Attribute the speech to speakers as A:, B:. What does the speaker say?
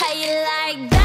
A: how you like that?